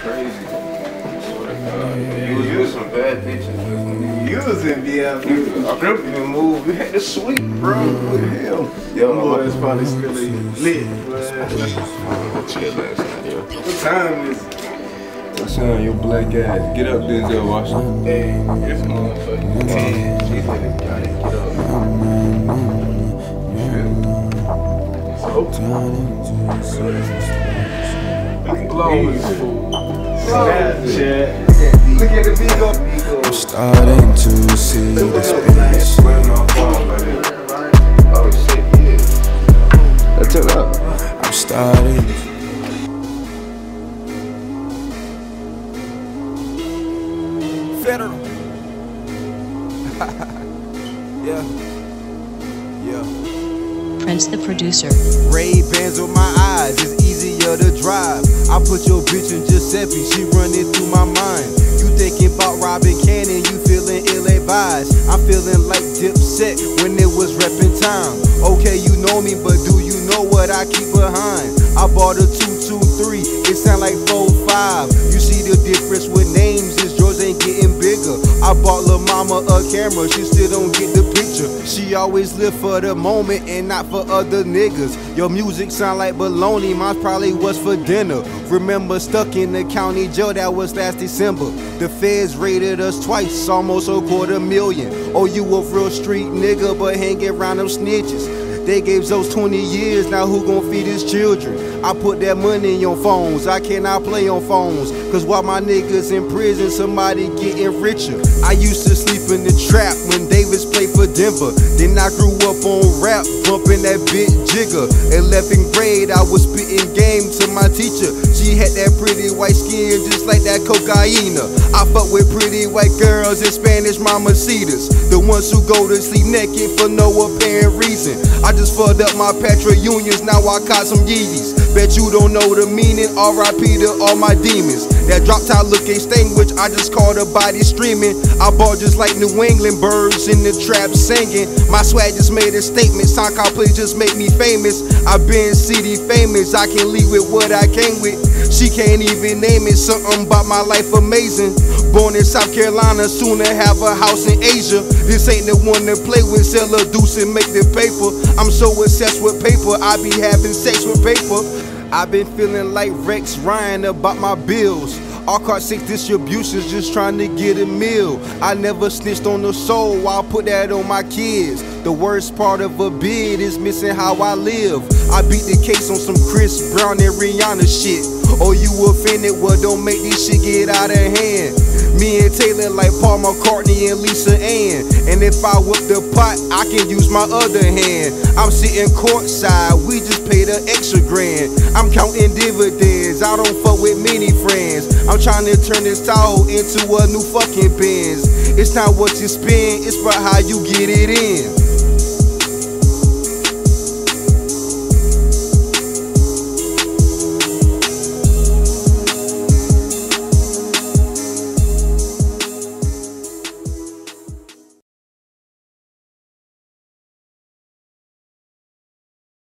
crazy. Swear. You was using some bad pictures. You was in BM. I couldn't even move. We had to sweep, bro. What the hell? Yo, Yo, boy, my it's probably still lit. man. chill last night, yo. What time is it? What's on your black ass? Get up, Denzel Washington. Hey, it's motherfucking 10. She said, "Gotta get up. So, we can close. Snapchat. Look at the Vigo. I'm starting to see this picture. Oh shit, yeah. Let's it up. I'm starting. Federal. yeah. Yeah. Prince the producer. Ray Bans on my eyes, it's to drive. I put your bitch in Giuseppe, she running through my mind. You thinking about robbing Cannon, you feeling ill advised. I'm feeling like Dipset when it was reppin' time. Okay, you know me, but do you know what I keep behind? I bought a 223, it sound like 4-5. You see the difference with I bought Lil Mama a camera, she still don't get the picture. She always live for the moment and not for other niggas. Your music sound like baloney, mine probably was for dinner. Remember, stuck in the county jail, that was last December. The feds raided us twice, almost a quarter million. Oh, you a real street nigga, but hanging around them snitches. They gave those 20 years, now who gon' feed his children? I put that money on phones, I cannot play on phones. Cause while my niggas in prison, somebody getting richer. I used to sleep in the trap when Davis played for Denver. Then I grew up on rap, bumping that big jigger. 11th grade, I was white skin, just like that cocaina. I fuck with pretty white girls and Spanish mamacitas. The ones who go to sleep naked for no apparent reason. I just fucked up my Petra Unions, now I caught some Yeezys. Bet you don't know the meaning, RIP to all my demons. That drop top look extinguished, I just call the body streaming. I bought just like New England birds in the trap singing. My swag just made a statement, SoundCloud please just make me famous. i been CD famous, I can leave with what I came with. She can't even name it, something about my life amazing. Born in South Carolina, soon to have a house in Asia. This ain't the one to play with, sell a deuce and make the paper. I'm so obsessed with paper, I be having sex with paper. I've been feeling like Rex Ryan about my bills. All card six distributions just trying to get a meal. I never snitched on the soul, I'll put that on my kids. The worst part of a bid is missing how I live. I beat the case on some Chris Brown and Rihanna shit. Oh, you offended? Well, don't make this shit get out of hand. Me and Taylor like Paul McCartney and Lisa Ann. And if I whip the pot, I can use my other hand. I'm sitting courtside, we just paid an extra grand. I'm counting dividends, I don't fuck with many friends. I'm trying to turn this Tahoe into a new fucking Benz. It's not what you spend, it's about how you get it in.